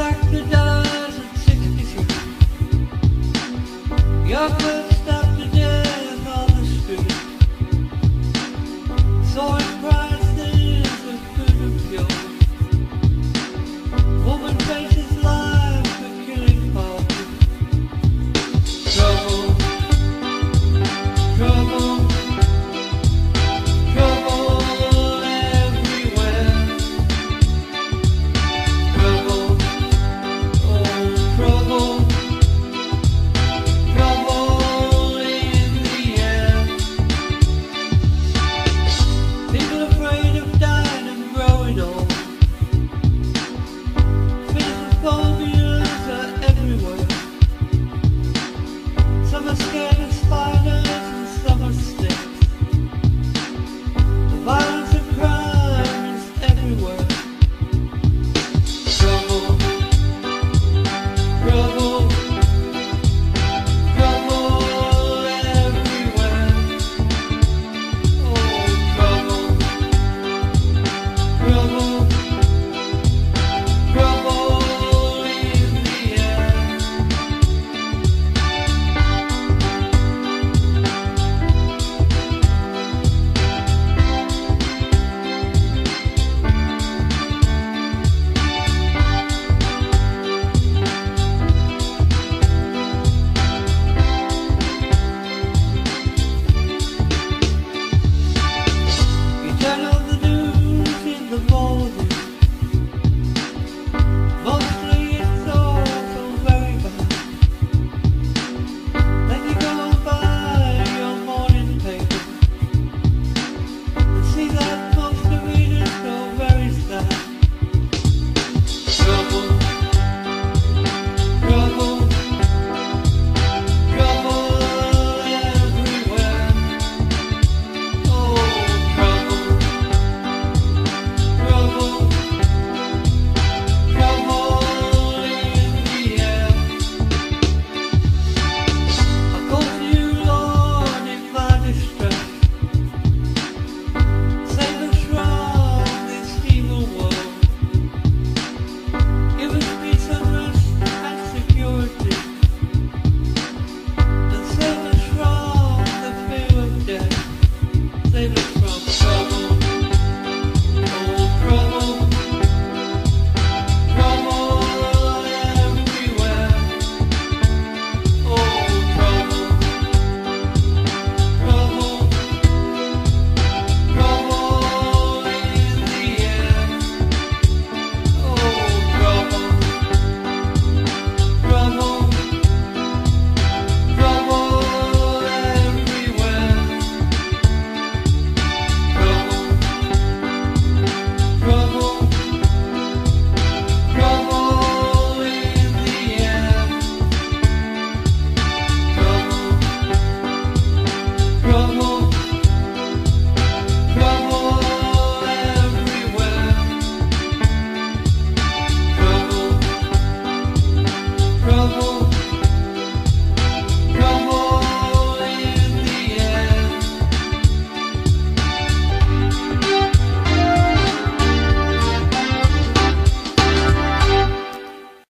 like the does at 66. Your